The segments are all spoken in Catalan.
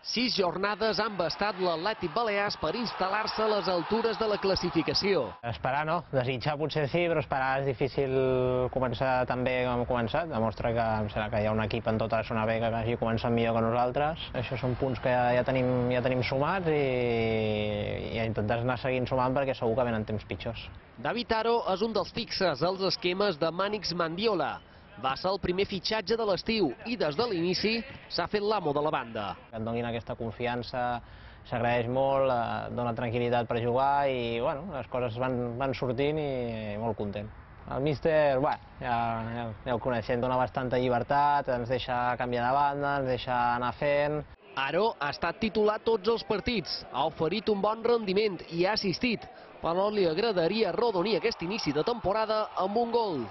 Sis jornades han bastat l'Atlètic Balears per instal·lar-se a les altures de la classificació. Esperar no, desitjar potser sí, però esperar és difícil començar tan bé com hem començat. Demostra que em sembla que hi ha un equip en tota la zona B que hagi començat millor que nosaltres. Això són punts que ja, ja, tenim, ja tenim sumats i, i intentar anar seguint sumant perquè segur que venen temps pitjors. David Aro és un dels fixes als esquemes de Mànix Mandiola. Va ser el primer fitxatge de l'estiu i des de l'inici s'ha fet l'amo de la banda. Que et donin aquesta confiança s'agraeix molt, eh, dona tranquil·litat per jugar i bueno, les coses van, van sortint i molt content. El míster, bueno, ja, ja, el coneixem, dona bastanta llibertat, ens deixa canviar de banda, ens deixa anar fent. Aro ha estat titular tots els partits, ha oferit un bon rendiment i ha assistit, però li agradaria rodonir aquest inici de temporada amb un gol.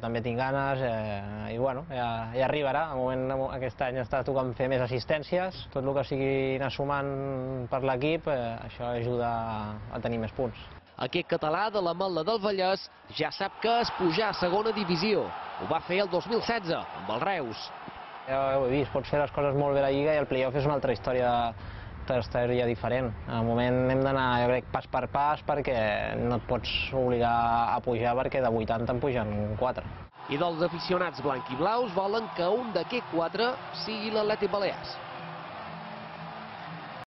També tinc ganes eh, i bueno, ja, ja arribarà. De moment aquest any està tocant fer més assistències. Tot el que sigui anar sumant per l'equip, eh, això ajuda a tenir més punts. Aquest català de la Malla del Vallès ja sap que es pujar a segona divisió. Ho va fer el 2016 amb el Reus. Ja ho he vist, pots fer les coses molt bé a la Lliga i el playoff és una altra història història diferent. Al moment hem d'anar, jo crec, pas per pas perquè no et pots obligar a pujar perquè de 80 en pugen 4. I dels aficionats blanc i blaus volen que un d'aquests quatre sigui l'Atlètic Balears.